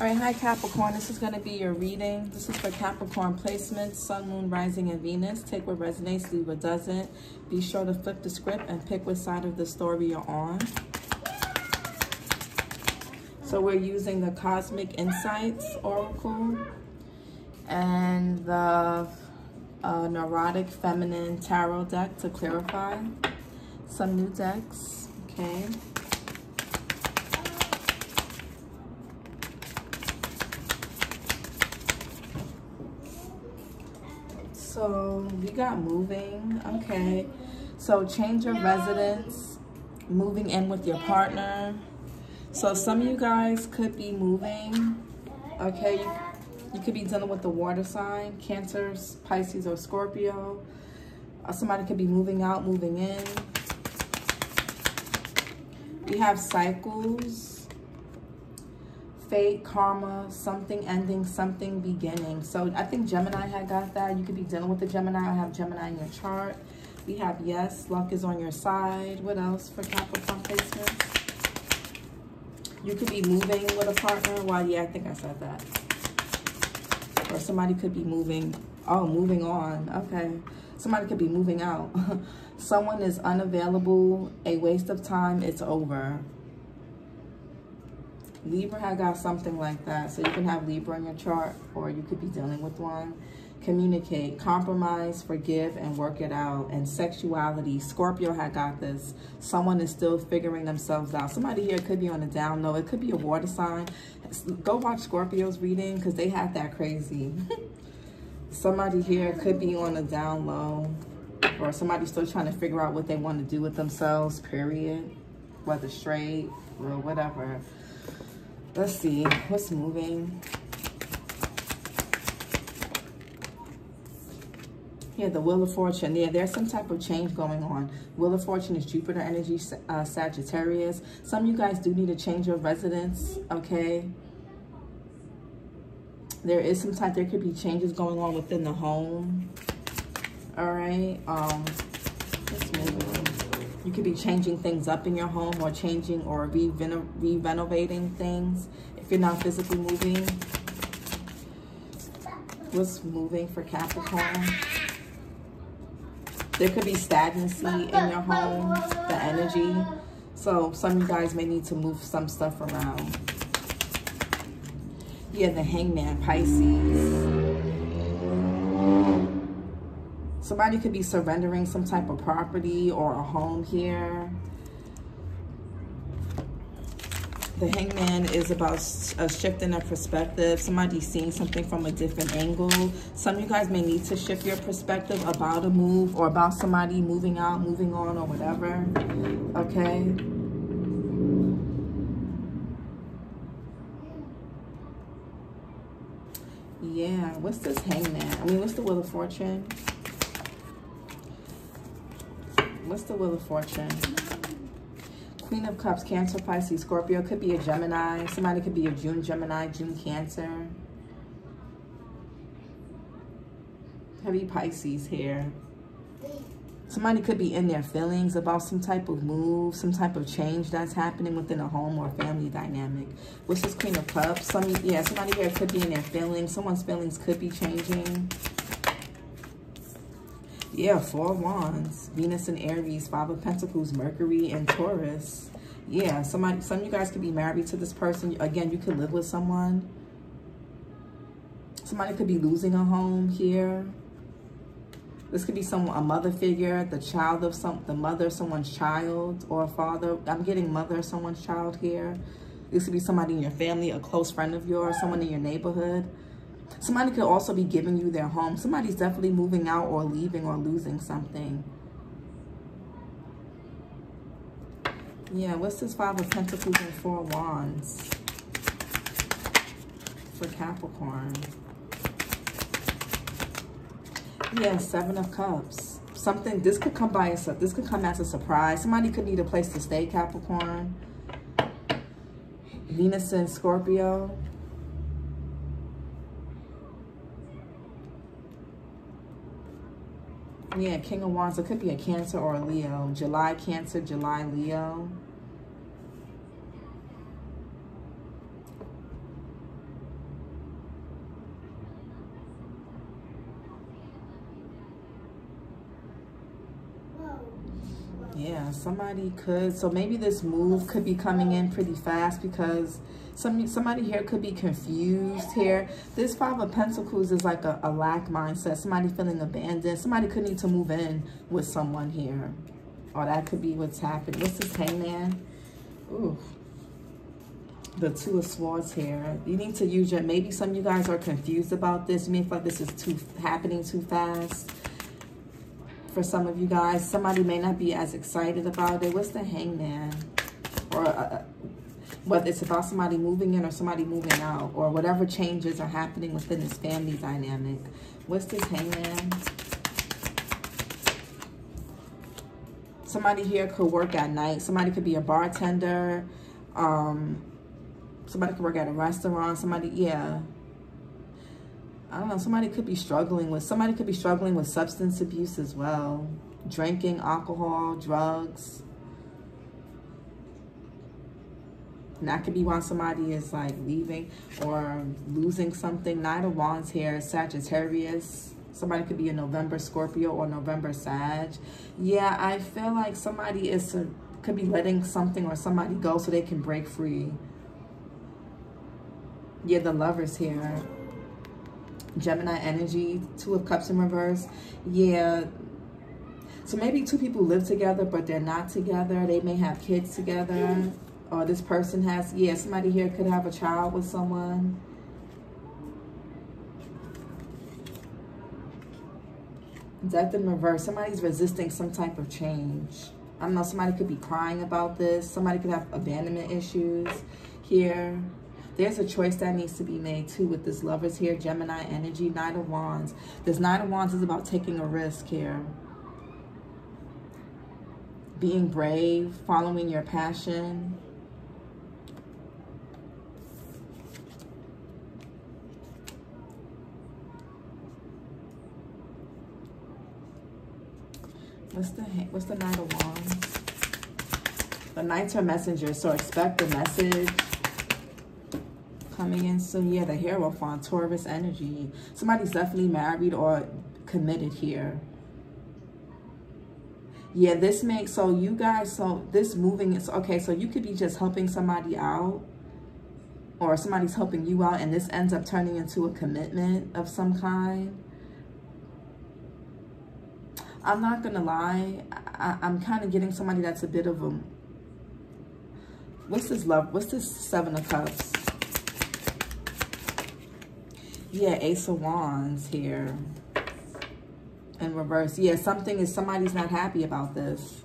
All right, hi Capricorn. This is going to be your reading. This is for Capricorn placements, Sun, Moon, Rising, and Venus. Take what resonates, leave what doesn't. Be sure to flip the script and pick which side of the story you're on. So we're using the Cosmic Insights Oracle and the uh, Neurotic Feminine Tarot deck to clarify some new decks. Okay. So we got moving. Okay. So change of residence, moving in with your partner. So some of you guys could be moving. Okay. You, could be dealing with the water sign, Cancer, Pisces, or Scorpio. Uh, somebody could be moving out, moving in. We have cycles fate, karma, something ending, something beginning. So I think Gemini had got that. You could be dealing with the Gemini. I have Gemini in your chart. We have yes, luck is on your side. What else for Capricorn placements? You could be moving with a partner. Well, yeah, I think I said that. Or somebody could be moving. Oh, moving on. Okay. Somebody could be moving out. Someone is unavailable. A waste of time. It's over. Libra had got something like that. So you can have Libra in your chart or you could be dealing with one. Communicate, compromise, forgive, and work it out. And sexuality, Scorpio had got this. Someone is still figuring themselves out. Somebody here could be on a down low. It could be a water sign. Go watch Scorpio's reading because they had that crazy. somebody here could be on a down low or somebody still trying to figure out what they want to do with themselves, period. Whether straight or whatever. Let's see, what's moving? Yeah, the Wheel of Fortune. Yeah, there's some type of change going on. Wheel of Fortune is Jupiter energy, uh, Sagittarius. Some of you guys do need a change of residence, okay? There is some type, there could be changes going on within the home. All right, um. You could be changing things up in your home or changing or re-renovating things if you're not physically moving. What's moving for Capricorn? There could be stagnancy in your home, the energy. So some of you guys may need to move some stuff around. Yeah, the hangman, Pisces. Somebody could be surrendering some type of property or a home here. The hangman is about a uh, shift in a perspective. Somebody seeing something from a different angle. Some of you guys may need to shift your perspective about a move or about somebody moving out, moving on or whatever. Okay. Yeah, what's this hangman? I mean, what's the Wheel of Fortune? What's the Wheel of Fortune? Queen of Cups, Cancer, Pisces, Scorpio. Could be a Gemini. Somebody could be a June Gemini, June Cancer. Heavy Pisces here. Somebody could be in their feelings about some type of move, some type of change that's happening within a home or family dynamic. What's this Queen of Cups? Some, yeah, somebody here could be in their feelings. Someone's feelings could be changing. Yeah, four wands. Venus and Aries, five of pentacles, Mercury and Taurus. Yeah, somebody, some of you guys could be married to this person. Again, you could live with someone. Somebody could be losing a home here. This could be someone, a mother figure, the child of some, the mother someone's child or a father. I'm getting mother someone's child here. This could be somebody in your family, a close friend of yours, someone in your neighborhood. Somebody could also be giving you their home. Somebody's definitely moving out or leaving or losing something. Yeah, what's this Five of Pentacles and Four Wands for Capricorn? Yeah, Seven of Cups. Something, this could come by, itself. this could come as a surprise. Somebody could need a place to stay, Capricorn. Venus and Scorpio. Yeah, King of Wands. It could be a Cancer or a Leo. July Cancer, July Leo. Yeah, somebody could. So maybe this move could be coming in pretty fast because some somebody here could be confused here. This Five of Pentacles is like a, a lack mindset. Somebody feeling abandoned. Somebody could need to move in with someone here. Or that could be what's happening. What's this hangman? Ooh. The Two of Swords here. You need to use your, maybe some of you guys are confused about this. You may feel like this is too happening too fast for some of you guys. Somebody may not be as excited about it. What's the hangman? Or uh, uh, whether it's about somebody moving in or somebody moving out or whatever changes are happening within this family dynamic. What's this hangman? Somebody here could work at night. Somebody could be a bartender. Um, somebody could work at a restaurant. Somebody, yeah. I don't know, somebody could be struggling with, somebody could be struggling with substance abuse as well. Drinking, alcohol, drugs. And that could be why somebody is like leaving or losing something. Nine of Wands here, Sagittarius. Somebody could be a November Scorpio or November Sag. Yeah, I feel like somebody is a, could be letting something or somebody go so they can break free. Yeah, the lovers here. Gemini energy, Two of Cups in reverse. Yeah. So maybe two people live together, but they're not together. They may have kids together. Mm. Or this person has, yeah, somebody here could have a child with someone. Death in reverse. Somebody's resisting some type of change. I don't know, somebody could be crying about this. Somebody could have abandonment issues here. There's a choice that needs to be made too with this lovers here, Gemini energy, Knight of Wands. This Knight of Wands is about taking a risk here. Being brave, following your passion. What's the what's the Knight of Wands? The Knights are messengers, so expect the message coming in soon. Yeah, the Hierophant, Taurus energy. Somebody's definitely married or committed here. Yeah, this makes, so you guys, so this moving is, okay, so you could be just helping somebody out or somebody's helping you out and this ends up turning into a commitment of some kind. I'm not going to lie. I, I'm kind of getting somebody that's a bit of a, what's this love? What's this seven of cups? Yeah, Ace of Wands here. In reverse. Yeah, something is, somebody's not happy about this.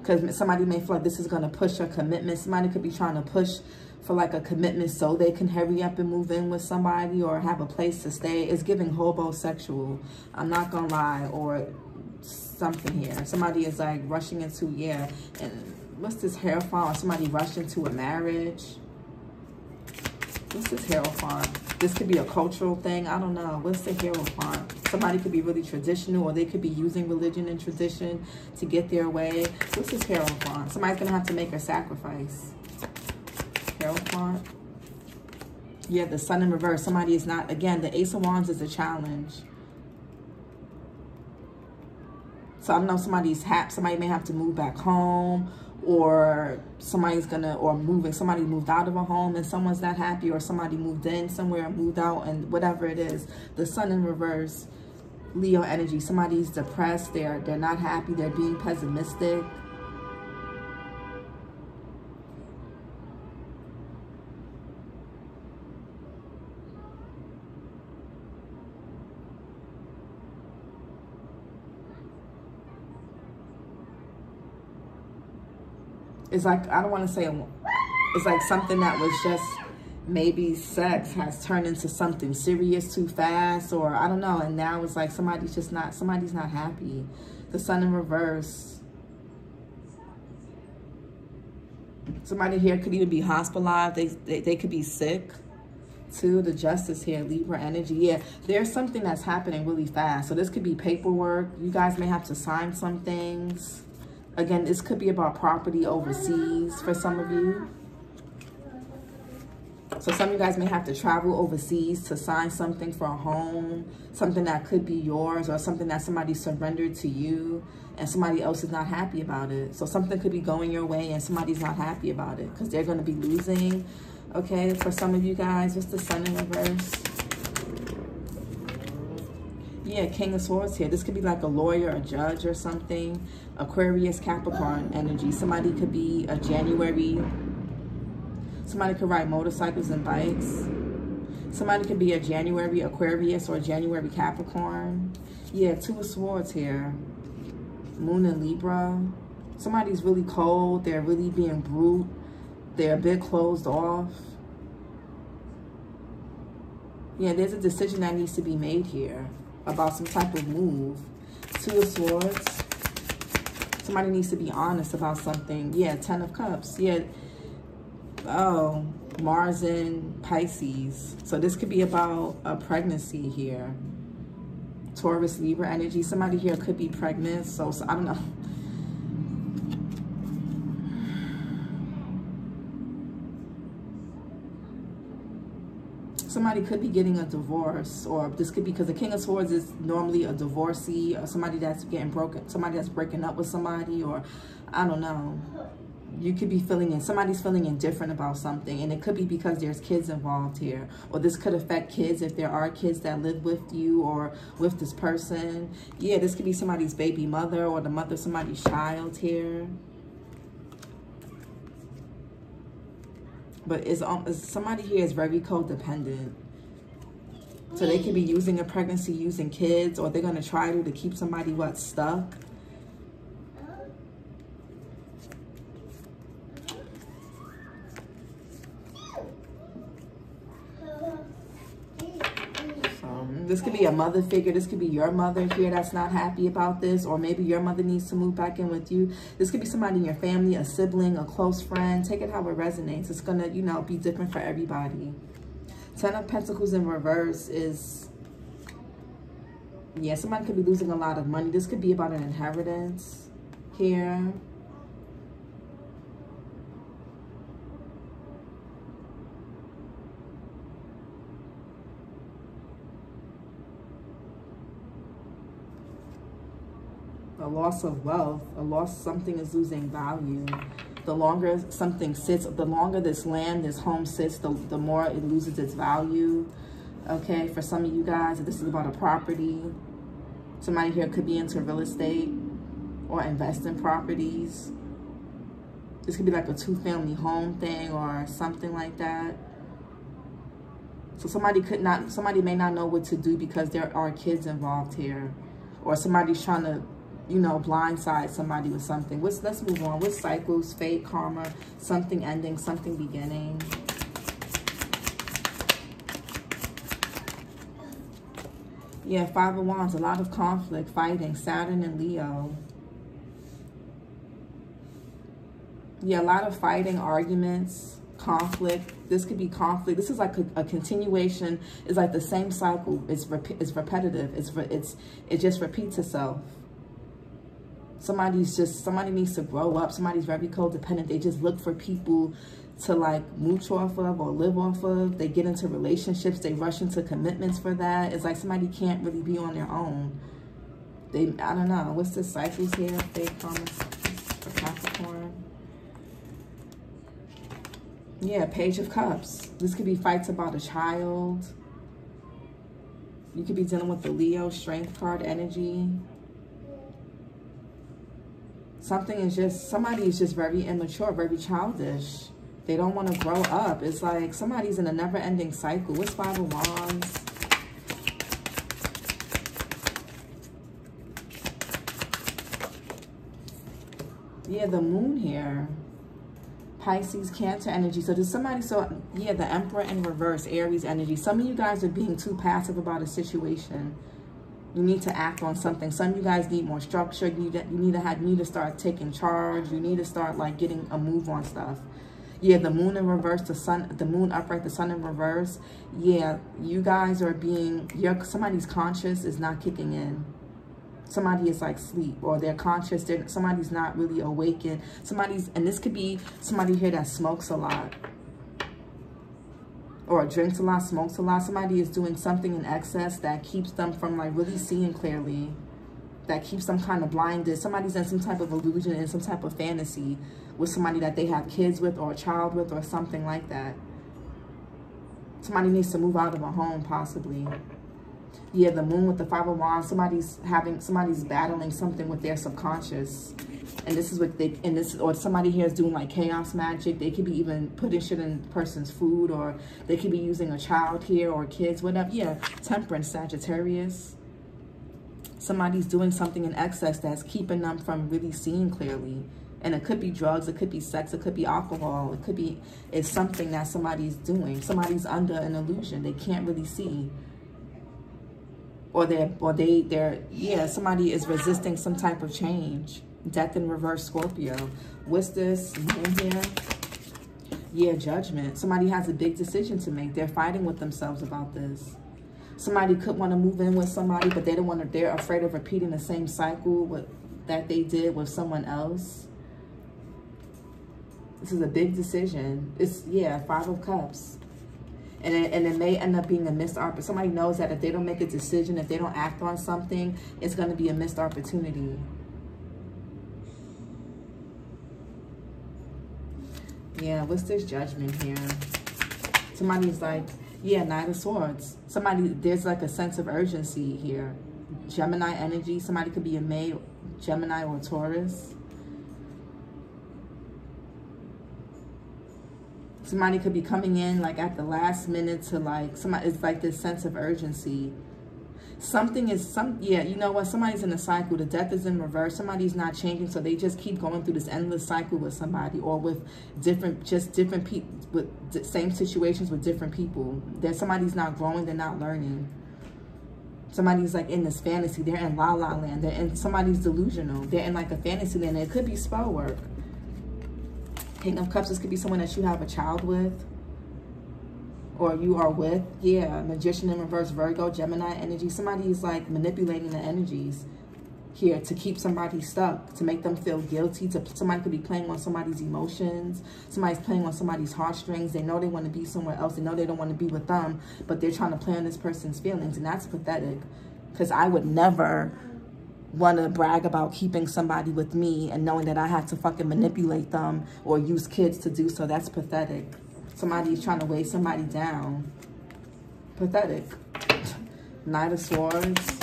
Because somebody may feel like this is going to push a commitment. Somebody could be trying to push for like a commitment so they can hurry up and move in with somebody or have a place to stay. It's giving hobosexual. I'm not going to lie. Or something here. Somebody is like rushing into, yeah. And what's this Hierophant? Somebody rushed into a marriage. What's this Hierophant? This could be a cultural thing. I don't know. What's the Hierophant? Somebody could be really traditional or they could be using religion and tradition to get their way. What's this Hierophant? Somebody's going to have to make a sacrifice. Hierophant. Yeah, the sun in reverse. Somebody is not, again, the Ace of Wands is a challenge. So I don't know somebody's happy. Somebody may have to move back home or somebody's gonna or moving somebody moved out of a home and someone's not happy or somebody moved in somewhere and moved out and whatever it is the sun in reverse leo energy somebody's depressed they're they're not happy they're being pessimistic it's like, I don't want to say, it's like something that was just maybe sex has turned into something serious too fast or I don't know. And now it's like somebody's just not, somebody's not happy. The sun in reverse. Somebody here could even be hospitalized. They, they, they could be sick too. The justice here, Libra energy. Yeah, there's something that's happening really fast. So this could be paperwork. You guys may have to sign some things. Again, this could be about property overseas for some of you. So some of you guys may have to travel overseas to sign something for a home, something that could be yours or something that somebody surrendered to you and somebody else is not happy about it. So something could be going your way and somebody's not happy about it because they're going to be losing. Okay, for some of you guys, what's the sun in reverse? Yeah, King of Swords here. This could be like a lawyer, a judge or something. Aquarius, Capricorn energy. Somebody could be a January. Somebody could ride motorcycles and bikes. Somebody could be a January Aquarius or January Capricorn. Yeah, Two of Swords here. Moon and Libra. Somebody's really cold. They're really being brute. They're a bit closed off. Yeah, there's a decision that needs to be made here about some type of move. Two of Swords. Somebody needs to be honest about something. Yeah, Ten of Cups. Yeah. Oh, Mars and Pisces. So this could be about a pregnancy here. Taurus, Libra energy. Somebody here could be pregnant. So, so I don't know. Somebody could be getting a divorce or this could be because the king of swords is normally a divorcee or somebody that's getting broken somebody that's breaking up with somebody or i don't know. You could be feeling in somebody's feeling indifferent about something and it could be because there's kids involved here or this could affect kids if there are kids that live with you or with this person. Yeah this could be somebody's baby mother or the mother of somebody's child here but it's, um, somebody here is very codependent. So they could be using a pregnancy, using kids, or they're going to try to, to keep somebody, what, stuck. This could be a mother figure. This could be your mother here that's not happy about this. Or maybe your mother needs to move back in with you. This could be somebody in your family, a sibling, a close friend. Take it how it resonates. It's going to, you know, be different for everybody. Ten of Pentacles in reverse is... Yeah, somebody could be losing a lot of money. This could be about an inheritance here. Loss of wealth, a loss, something is losing value. The longer something sits, the longer this land, this home sits, the, the more it loses its value. Okay, for some of you guys, this is about a property. Somebody here could be into real estate or invest in properties. This could be like a two-family home thing or something like that. So somebody could not, somebody may not know what to do because there are kids involved here. Or somebody's trying to you know, blindside somebody with something. What's, let's move on. What's cycles, fate, karma, something ending, something beginning? Yeah, Five of Wands, a lot of conflict, fighting, Saturn and Leo. Yeah, a lot of fighting, arguments, conflict. This could be conflict. This is like a, a continuation. It's like the same cycle. It's rep it's repetitive. It's it's it just repeats itself somebody's just somebody needs to grow up somebody's very codependent they just look for people to like mooch off of or live off of they get into relationships they rush into commitments for that. It's like somebody can't really be on their own. They i don't know what's the cycles here? They come for capricorn. Yeah page of cups. This could be fights about a child. You could be dealing with the leo strength card energy something is just, somebody is just very immature, very childish. They don't want to grow up. It's like somebody's in a never-ending cycle. What's Five of Wands? Yeah, the moon here. Pisces, Cancer energy. So does somebody, so yeah, the Emperor in reverse, Aries energy. Some of you guys are being too passive about a situation. You need to act on something. Some of you guys need more structure. You need to, you need to have, you need to start taking charge. You need to start like getting a move on stuff. Yeah, the moon in reverse, the sun, the moon upright, the sun in reverse. Yeah, you guys are being, your somebody's conscious is not kicking in. Somebody is like sleep or they're conscious. They're, somebody's not really awakened. Somebody's, and this could be somebody here that smokes a lot or drinks a lot, smokes a lot. Somebody is doing something in excess that keeps them from like really seeing clearly. That keeps them kind of blinded. Somebody's in some type of illusion and some type of fantasy with somebody that they have kids with or a child with or something like that. Somebody needs to move out of a home possibly. Yeah, the moon with the five of wands. Somebody's having, somebody's battling something with their subconscious. And this is what they and this or somebody here is doing like chaos magic. They could be even putting shit in person's food or they could be using a child here or kids whatever. Yeah temperance sagittarius. Somebody's doing something in excess that's keeping them from really seeing clearly. And it could be drugs it could be sex it could be alcohol it could be it's something that somebody's doing. Somebody's under an illusion. They can't really see or they're or they they're yeah somebody is resisting some type of change Death in reverse Scorpio. What's this? Yeah, judgment. Somebody has a big decision to make. They're fighting with themselves about this. Somebody could want to move in with somebody, but they don't want to, they're afraid of repeating the same cycle with, that they did with someone else. This is a big decision. It's, yeah, Five of Cups. And it, and it may end up being a missed opportunity. Somebody knows that if they don't make a decision, if they don't act on something, it's going to be a missed opportunity. Yeah, what's this judgment here? Somebody's like, yeah, Knight of Swords. Somebody, there's like a sense of urgency here. Gemini energy. Somebody could be a May, Gemini, or Taurus. Somebody could be coming in like at the last minute to like, somebody, it's like this sense of urgency. Something is some yeah you know what? Somebody's in a cycle. The death is in reverse. Somebody's not changing. So they just keep going through this endless cycle with somebody or with different just different people with the same situations with different people. That somebody's not growing. They're not learning. Somebody's like in this fantasy. They're in la la land. They're in somebody's delusional. They're in like a fantasy land. It could be spell work king of cups this could be someone that you have a child with or you are with, yeah, magician in reverse, Virgo, Gemini energy. Somebody's like manipulating the energies here to keep somebody stuck, to make them feel guilty. To Somebody could be playing on somebody's emotions. Somebody's playing on somebody's heartstrings. They know they want to be somewhere else. They know they don't want to be with them, but they're trying to play on this person's feelings. And that's pathetic because I would never want to brag about keeping somebody with me and knowing that I have to fucking manipulate them or use kids to do so. That's pathetic. Somebody's trying to weigh somebody down. Pathetic. Knight of Swords.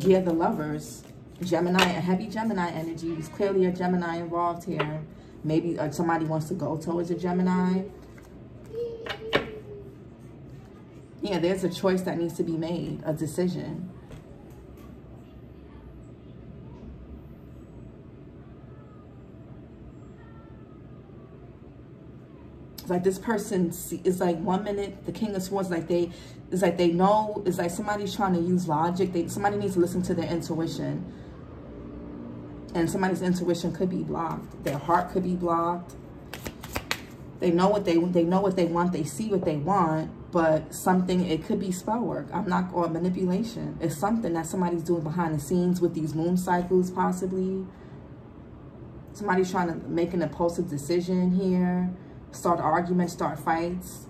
Yeah, the lovers. Gemini, a heavy Gemini energy. There's clearly a Gemini involved here. Maybe uh, somebody wants to go towards a Gemini. Yeah, there's a choice that needs to be made, a decision. Like this person is like one minute the king of swords like they it's like they know it's like somebody's trying to use logic they somebody needs to listen to their intuition. And somebody's intuition could be blocked their heart could be blocked. They know what they they know what they want they see what they want but something it could be spell work i'm not or manipulation. It's something that somebody's doing behind the scenes with these moon cycles possibly. Somebody's trying to make an impulsive decision here start arguments, start fights.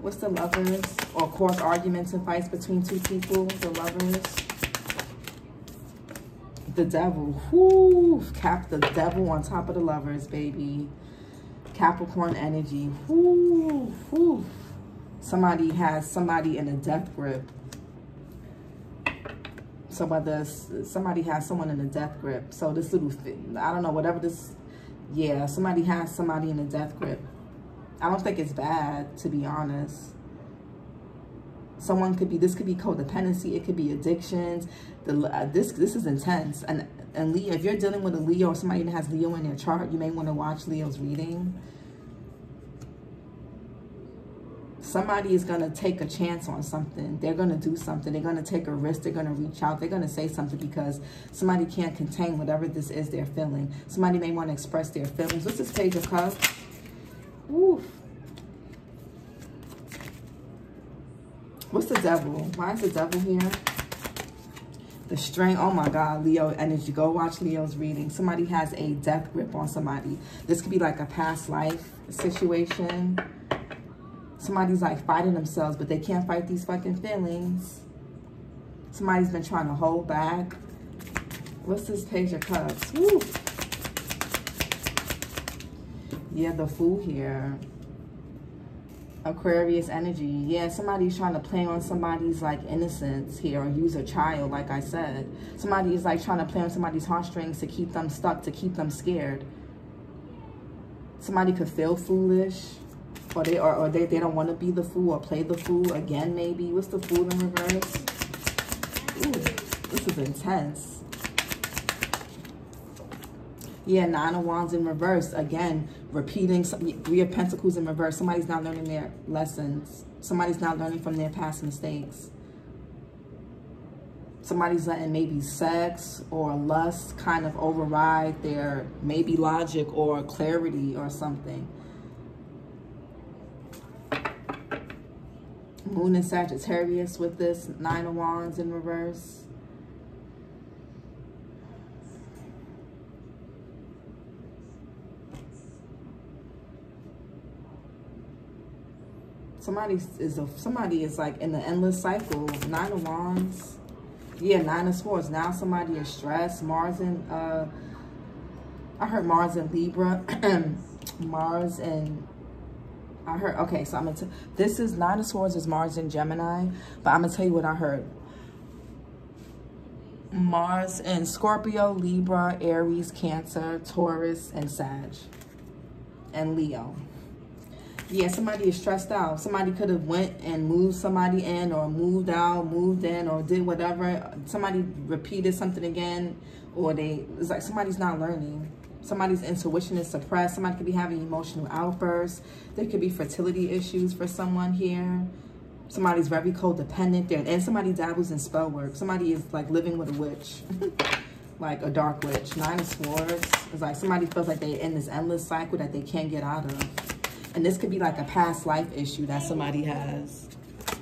What's the lovers? Or cause arguments and fights between two people, the lovers. The devil. Whoo! Cap the devil on top of the lovers, baby. Capricorn energy. Whoo! Whoo! Somebody has somebody in a death grip. So whether somebody has someone in a death grip. So this little, I don't know, whatever this yeah, somebody has somebody in a death grip. I don't think it's bad, to be honest. Someone could be, this could be codependency. It could be addictions. The uh, This this is intense. And, and Leo, if you're dealing with a Leo or somebody that has Leo in their chart, you may want to watch Leo's reading. Somebody is going to take a chance on something. They're going to do something. They're going to take a risk. They're going to reach out. They're going to say something because somebody can't contain whatever this is they're feeling. Somebody may want to express their feelings. What's this page of cups? Oof. What's the devil? Why is the devil here? The strength, oh my God, Leo energy. Go watch Leo's reading. Somebody has a death grip on somebody. This could be like a past life situation. Somebody's like fighting themselves, but they can't fight these fucking feelings. Somebody's been trying to hold back. What's this page of cups? Woo. Yeah, the fool here. Aquarius energy. Yeah, somebody's trying to play on somebody's like innocence here or use a child, like I said. Somebody is like trying to play on somebody's heartstrings to keep them stuck, to keep them scared. Somebody could feel foolish or they or, or they, they don't want to be the fool or play the fool again, maybe. What's the fool in reverse? Ooh, this is intense. Yeah, Nine of Wands in reverse. Again, repeating Three of Pentacles in reverse. Somebody's not learning their lessons. Somebody's not learning from their past mistakes. Somebody's letting maybe sex or lust kind of override their maybe logic or clarity or something. Moon and Sagittarius with this Nine of Wands in reverse. Somebody is a somebody is like in the endless cycle. Nine of Wands. Yeah, Nine of Swords. Now somebody is stressed. Mars and uh I heard Mars and Libra. Mars and I heard okay, so I'm gonna this is Nine of Swords is Mars and Gemini, but I'm gonna tell you what I heard. Mars and Scorpio, Libra, Aries, Cancer, Taurus, and Sag. And Leo yeah, somebody is stressed out. Somebody could have went and moved somebody in or moved out, moved in or did whatever. Somebody repeated something again or they, it's like somebody's not learning. Somebody's intuition is suppressed. Somebody could be having emotional outbursts. There could be fertility issues for someone here. Somebody's very codependent there. And somebody dabbles in spell work. Somebody is like living with a witch. like a dark witch. Nine of Swords. It's like somebody feels like they're in this endless cycle that they can't get out of. And this could be like a past life issue that somebody has.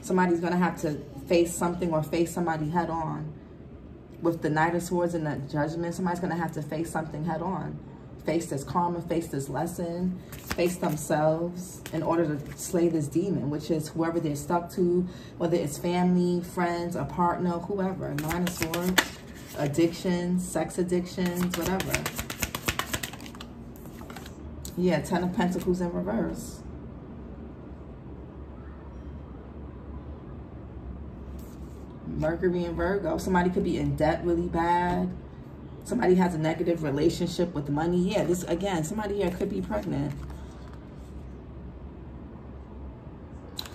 Somebody's going to have to face something or face somebody head on. With the Knight of Swords and the Judgment, somebody's going to have to face something head on. Face this karma, face this lesson, face themselves in order to slay this demon, which is whoever they're stuck to, whether it's family, friends, a partner, whoever. Nine of Swords, addictions, sex addictions, whatever. Yeah, Ten of Pentacles in reverse. Mercury and Virgo. Somebody could be in debt really bad. Somebody has a negative relationship with money. Yeah, this again, somebody here could be pregnant.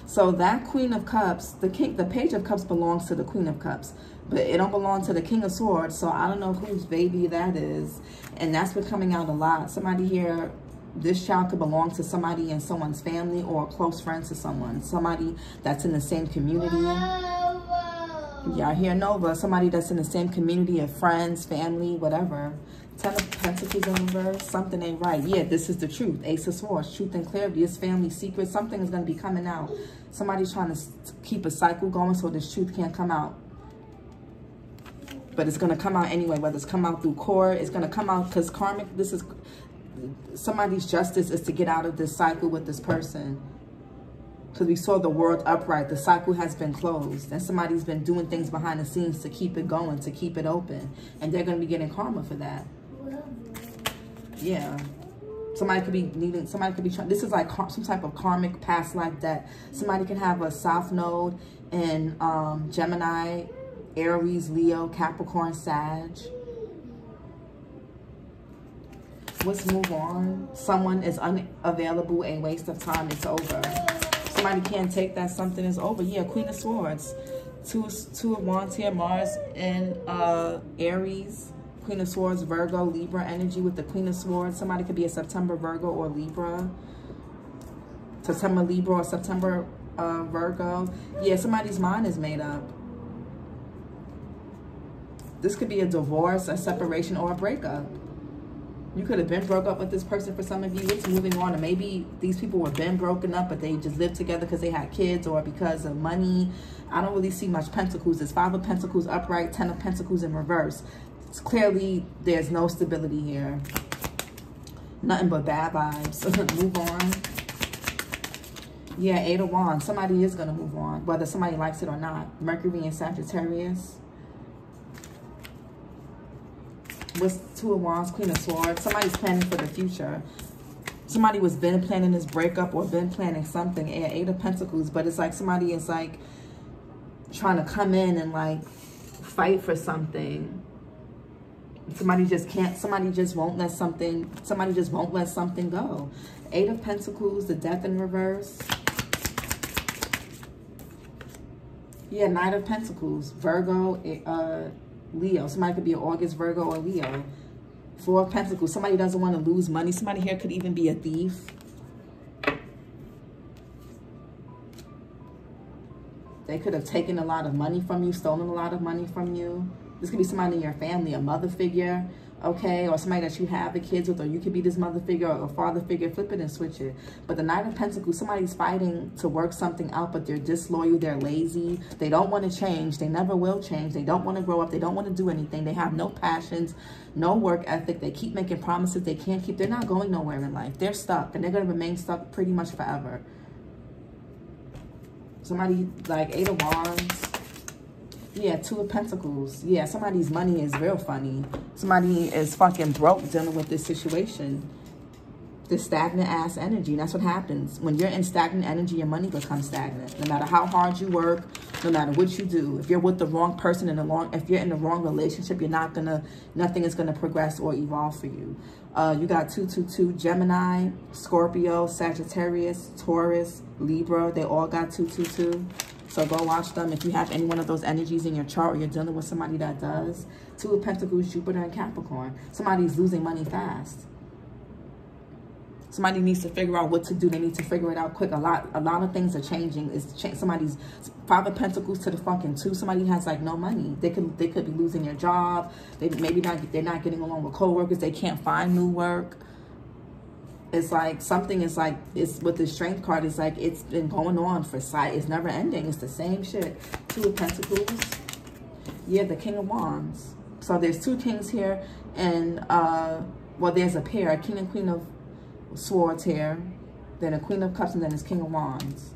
So that Queen of Cups, the king, the Page of Cups belongs to the Queen of Cups, but it don't belong to the King of Swords. So I don't know whose baby that is, and that's been coming out a lot. Somebody here this child could belong to somebody in someone's family or a close friend to someone. Somebody that's in the same community. I hear Nova. Somebody that's in the same community of friends, family, whatever. Ten of Pentacles in reverse. Something ain't right. Yeah, this is the truth. Ace of Swords. Truth and clarity. This family secret. Something is going to be coming out. Somebody's trying to keep a cycle going so this truth can't come out. But it's going to come out anyway. Whether it's come out through court. It's going to come out because karmic. This is somebody's justice is to get out of this cycle with this person. Because we saw the world upright. The cycle has been closed. And somebody's been doing things behind the scenes to keep it going, to keep it open. And they're going to be getting karma for that. Yeah. Somebody could be needing, somebody could be trying, this is like some type of karmic past life that somebody can have a south node in um, Gemini, Aries, Leo, Capricorn, Sag. let's move on. Someone is unavailable, a waste of time, it's over. Somebody can't take that, something is over. Yeah, Queen of Swords. Two, two of Wands here, Mars and uh, Aries. Queen of Swords, Virgo, Libra energy with the Queen of Swords. Somebody could be a September Virgo or Libra. September Libra or September uh, Virgo. Yeah, somebody's mind is made up. This could be a divorce, a separation, or a breakup. You could have been broke up with this person for some of you. It's moving on. Or maybe these people were been broken up, but they just lived together because they had kids or because of money. I don't really see much pentacles. It's five of pentacles upright, ten of pentacles in reverse. It's clearly there's no stability here. Nothing but bad vibes. move on. Yeah, Eight of Wands. Somebody is going to move on, whether somebody likes it or not. Mercury and Sagittarius. What's Two of Wands, Queen of Swords? Somebody's planning for the future. Somebody was been planning this breakup or been planning something. Eight of Pentacles. But it's like somebody is like trying to come in and like fight for something. Somebody just can't, somebody just won't let something, somebody just won't let something go. Eight of Pentacles, the death in reverse. Yeah, Knight of Pentacles, Virgo, uh, Leo. Somebody could be August, Virgo, or Leo. Four of Pentacles. Somebody doesn't want to lose money. Somebody here could even be a thief. They could have taken a lot of money from you, stolen a lot of money from you. This could be somebody in your family, a mother figure, okay, or somebody that you have the kids with, or you could be this mother figure or father figure, flip it and switch it. But the Knight of Pentacles, somebody's fighting to work something out, but they're disloyal, they're lazy, they don't want to change, they never will change, they don't want to grow up, they don't want to do anything, they have no passions, no work ethic, they keep making promises they can't keep, they're not going nowhere in life, they're stuck, and they're going to remain stuck pretty much forever. Somebody like Eight of Wands, yeah, Two of Pentacles. Yeah, somebody's money is real funny. Somebody is fucking broke dealing with this situation. This stagnant ass energy. That's what happens. When you're in stagnant energy, your money becomes stagnant. No matter how hard you work, no matter what you do. If you're with the wrong person in the wrong, if you're in the wrong relationship, you're not gonna, nothing is gonna progress or evolve for you. Uh, you got 222 Gemini, Scorpio, Sagittarius, Taurus, Libra. They all got 222. So go watch them. If you have any one of those energies in your chart or you're dealing with somebody that does. Two of Pentacles, Jupiter and Capricorn. Somebody's losing money fast. Somebody needs to figure out what to do. They need to figure it out quick. A lot, a lot of things are changing. It's cha somebody's five of pentacles to the fucking two. Somebody has like no money. They could they could be losing their job. They maybe not they're not getting along with coworkers. They can't find new work it's like something is like it's with the strength card it's like it's been going on for sight it's never ending it's the same shit. Two of pentacles. Yeah the king of wands. So there's two kings here and uh well there's a pair a king and queen of swords here then a queen of cups and then it's king of wands.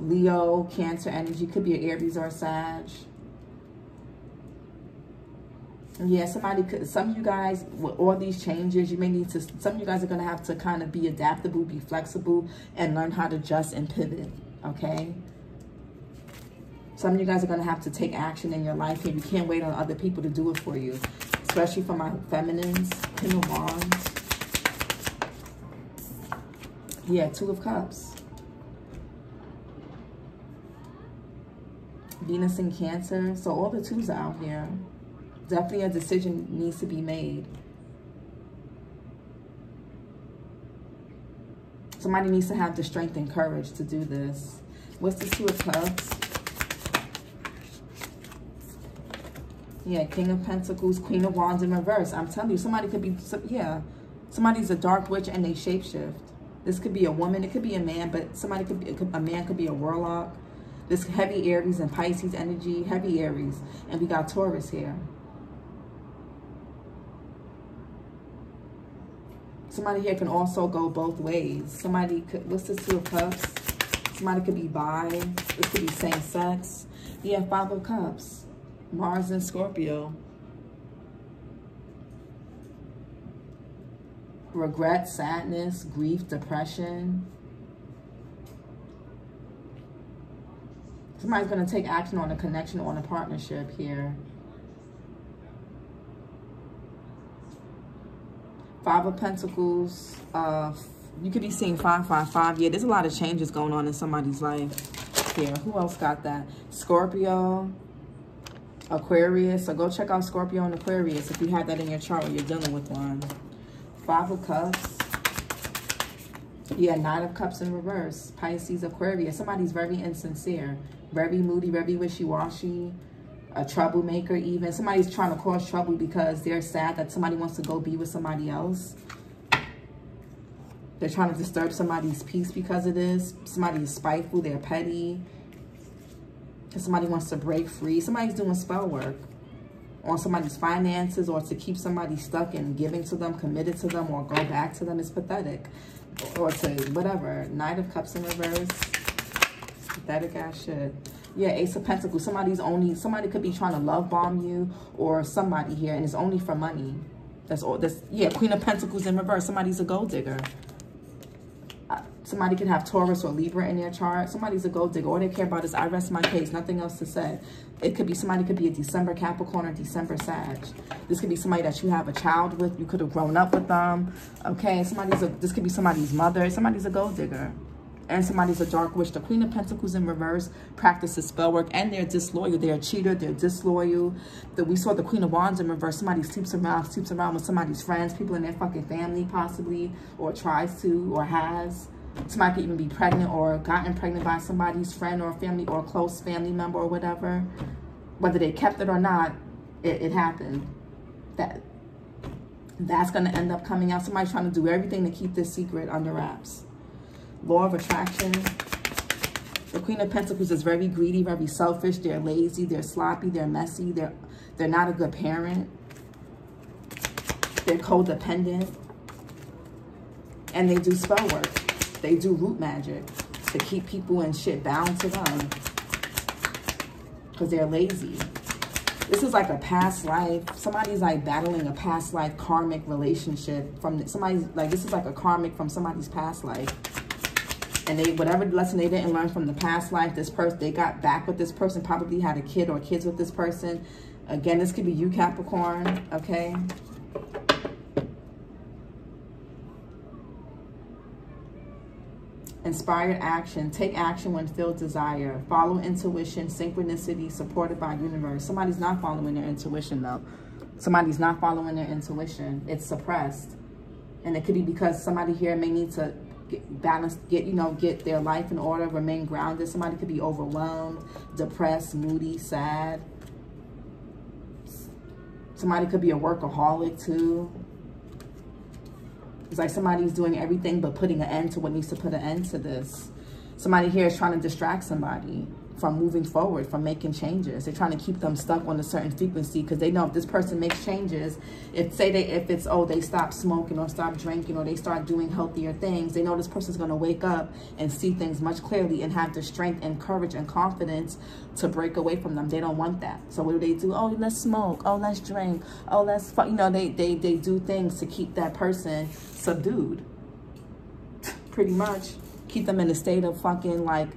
Leo cancer energy could be an aries or a sag yeah somebody could some of you guys with all these changes you may need to some of you guys are going to have to kind of be adaptable be flexible and learn how to adjust and pivot okay? Some of you guys are going to have to take action in your life here you can't wait on other people to do it for you especially for my feminines king of wands yeah two of cups. Venus in cancer. So all the twos are out here definitely a decision needs to be made. Somebody needs to have the strength and courage to do this. What's the Two of Cups? Yeah, King of Pentacles, Queen of Wands in reverse. I'm telling you, somebody could be, yeah, somebody's a dark witch and they shapeshift. This could be a woman, it could be a man, but somebody could be, a man could be a warlock. This heavy Aries and Pisces energy, heavy Aries. And we got Taurus here. Somebody here can also go both ways. Somebody could, what's the Two of Cups? Somebody could be bi. It could be same sex. Yeah, Five of Cups. Mars and Scorpio. Regret, sadness, grief, depression. Somebody's going to take action on a connection, on a partnership here. Five of Pentacles. Uh, you could be seeing 555. Yeah, there's a lot of changes going on in somebody's life here. Who else got that? Scorpio, Aquarius. So go check out Scorpio and Aquarius if you have that in your chart or you're dealing with one. Five of Cups. Yeah, Nine of Cups in reverse. Pisces, Aquarius. Somebody's very insincere. Very moody, very wishy-washy. A troublemaker even. Somebody's trying to cause trouble because they're sad that somebody wants to go be with somebody else. They're trying to disturb somebody's peace because of this. Somebody is spiteful. They're petty. Somebody wants to break free. Somebody's doing spell work on somebody's finances or to keep somebody stuck and giving to them, committed to them, or go back to them is pathetic. Or to whatever. Knight of Cups in reverse. Pathetic ass shit. Yeah, Ace of Pentacles. Somebody's only, somebody could be trying to love bomb you or somebody here and it's only for money. That's all. That's, yeah, Queen of Pentacles in reverse. Somebody's a gold digger. Uh, somebody could have Taurus or Libra in their chart. Somebody's a gold digger. All they care about is I rest my case. Nothing else to say. It could be somebody could be a December Capricorn or December Sag. This could be somebody that you have a child with. You could have grown up with them. Okay, somebody's a, this could be somebody's mother. Somebody's a gold digger and somebody's a dark witch. The Queen of Pentacles in reverse practices spell work and they're disloyal. They're a cheater. They're disloyal. That we saw the Queen of Wands in reverse. Somebody sleeps around, sleeps around with somebody's friends, people in their fucking family possibly, or tries to, or has. Somebody could even be pregnant or gotten pregnant by somebody's friend or family or close family member or whatever. Whether they kept it or not, it, it happened. That That's going to end up coming out. Somebody trying to do everything to keep this secret under wraps. Law of attraction. The Queen of Pentacles is very greedy, very selfish. They're lazy, they're sloppy, they're messy, they're they're not a good parent. They're codependent. And they do spell work. They do root magic to keep people and shit bound to them. Because they're lazy. This is like a past life. Somebody's like battling a past life karmic relationship from somebody's like this is like a karmic from somebody's past life and they whatever lesson they didn't learn from the past life this person they got back with this person probably had a kid or kids with this person. Again this could be you capricorn okay? Inspired action. Take action when filled desire. Follow intuition. Synchronicity supported by universe. Somebody's not following their intuition though. Somebody's not following their intuition. It's suppressed. And it could be because somebody here may need to get balance, get, you know, get their life in order, remain grounded. Somebody could be overwhelmed, depressed, moody, sad. Somebody could be a workaholic too. It's like somebody's doing everything but putting an end to what needs to put an end to this. Somebody here is trying to distract somebody from moving forward, from making changes. They're trying to keep them stuck on a certain frequency because they know if this person makes changes, if say they if it's oh they stop smoking or stop drinking or they start doing healthier things, they know this person's gonna wake up and see things much clearly and have the strength and courage and confidence to break away from them. They don't want that. So what do they do? Oh, let's smoke. Oh, let's drink. Oh, let's fuck. you know they they they do things to keep that person subdued. Pretty much keep them in a state of fucking like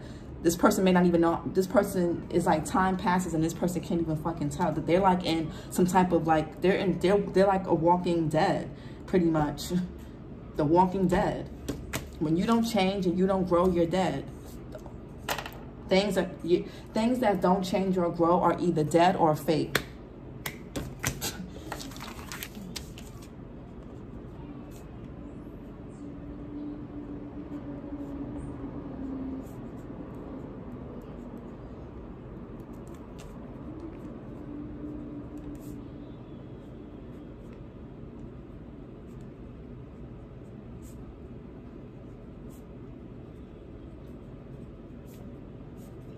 this person may not even know this person is like time passes and this person can't even fucking tell that they're like in some type of like they're in they're they're like a walking dead pretty much. The walking dead. When you don't change and you don't grow you're dead. Things that you, things that don't change or grow are either dead or fake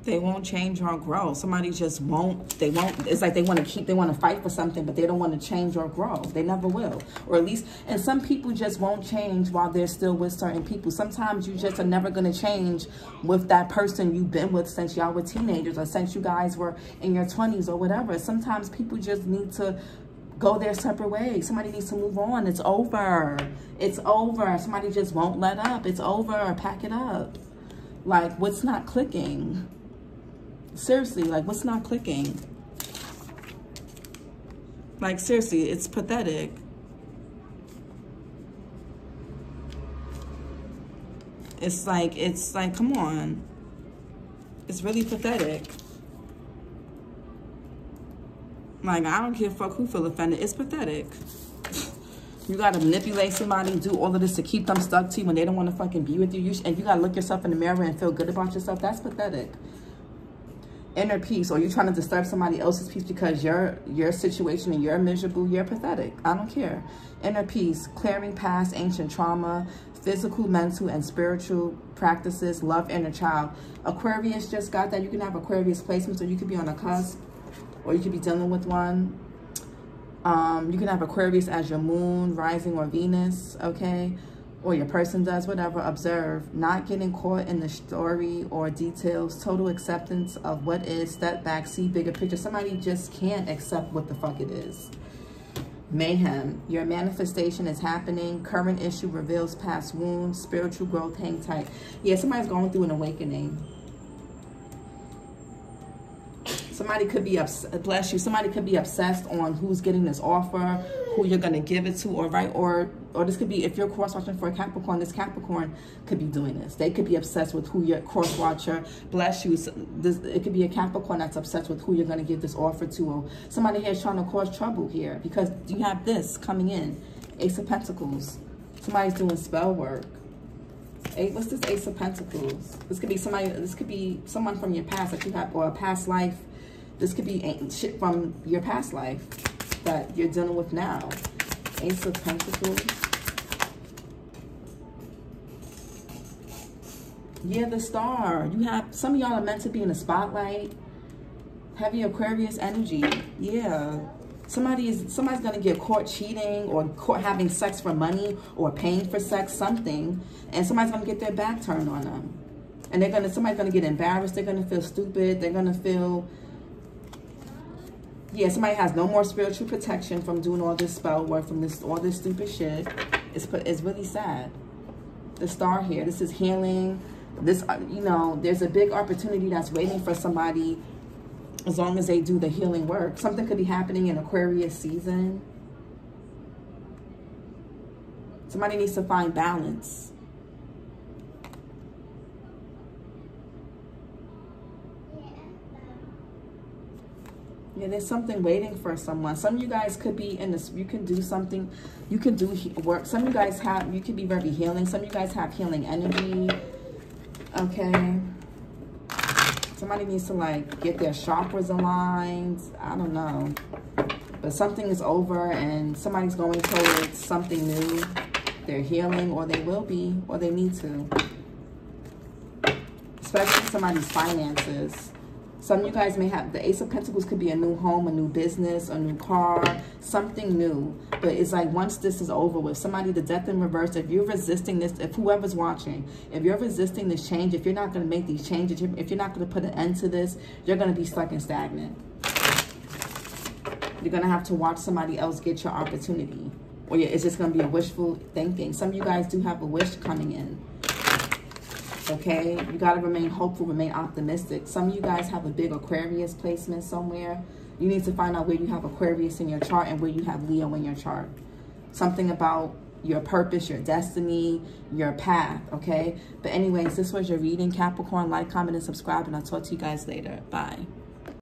they won't change or grow. Somebody just won't, they won't, it's like they want to keep, they want to fight for something, but they don't want to change or grow. They never will. Or at least, and some people just won't change while they're still with certain people. Sometimes you just are never going to change with that person you've been with since y'all were teenagers or since you guys were in your 20s or whatever. Sometimes people just need to go their separate ways. Somebody needs to move on. It's over. It's over. Somebody just won't let up. It's over. Pack it up. Like, what's not clicking? Seriously, like what's not clicking? Like seriously, it's pathetic. It's like, it's like, come on. It's really pathetic. Like, I don't give a fuck who feel offended. It's pathetic. You got to manipulate somebody, do all of this to keep them stuck to you when they don't want to fucking be with you. you and you got to look yourself in the mirror and feel good about yourself. That's pathetic. Inner peace or you're trying to disturb somebody else's peace because your your situation and you're miserable, you're pathetic. I don't care. Inner peace, clearing past ancient trauma, physical, mental, and spiritual practices, love inner child. Aquarius just got that. You can have Aquarius placements or you could be on a cusp or you could be dealing with one. Um, you can have Aquarius as your moon, rising, or Venus, okay? Or your person does, whatever. Observe, not getting caught in the story or details, total acceptance of what is, step back, see bigger picture. Somebody just can't accept what the fuck it is. Mayhem, your manifestation is happening. Current issue reveals past wounds. Spiritual growth, hang tight. Yeah, somebody's going through an awakening. Somebody could be, bless you, somebody could be obsessed on who's getting this offer, who you're going to give it to, or right, or or this could be, if you're cross watching for a Capricorn, this Capricorn could be doing this. They could be obsessed with who your cross watcher, bless you. This, it could be a Capricorn that's obsessed with who you're going to give this offer to, or somebody here is trying to cause trouble here because you have this coming in, Ace of Pentacles. Somebody's doing spell work. Eight, what's this Ace of Pentacles? This could be somebody, this could be someone from your past that you have, or a past life this could be shit from your past life that you're dealing with now. Ace of Pentacles. Yeah, the star. You have, some of y'all are meant to be in the spotlight. Heavy Aquarius energy. Yeah. Somebody is, somebody's to get caught cheating or caught having sex for money or paying for sex, something. And somebody's to get their back turned on them. And they're to, somebody's to get embarrassed. They're to feel stupid. They're to feel yeah, somebody has no more spiritual protection from doing all this spell work, from this all this stupid shit. It's put. it's really sad. The star here, this is healing. This, uh, you know, there's a big opportunity that's waiting for somebody as long as they do the healing work. Something could be happening in Aquarius season. Somebody needs to find balance. Yeah, there's something waiting for someone. Some of you guys could be in this, you can do something, you can do work. Some of you guys have, you could be very healing. Some of you guys have healing energy. Okay. Somebody needs to like get their chakras aligned. I don't know. But something is over and somebody's going towards something new. They're healing or they will be or they need to. Especially somebody's finances. Some of you guys may have, the Ace of Pentacles could be a new home, a new business, a new car, something new. But it's like once this is over with, somebody, the death in reverse, if you're resisting this, if whoever's watching, if you're resisting this change, if you're not going to make these changes, if you're not going to put an end to this, you're going to be stuck and stagnant. You're going to have to watch somebody else get your opportunity. Or it's just going to be a wishful thinking. Some of you guys do have a wish coming in okay? You got to remain hopeful, remain optimistic. Some of you guys have a big Aquarius placement somewhere. You need to find out where you have Aquarius in your chart and where you have Leo in your chart. Something about your purpose, your destiny, your path, okay? But anyways, this was your reading, Capricorn. Like, comment, and subscribe, and I'll talk to you guys later. Bye.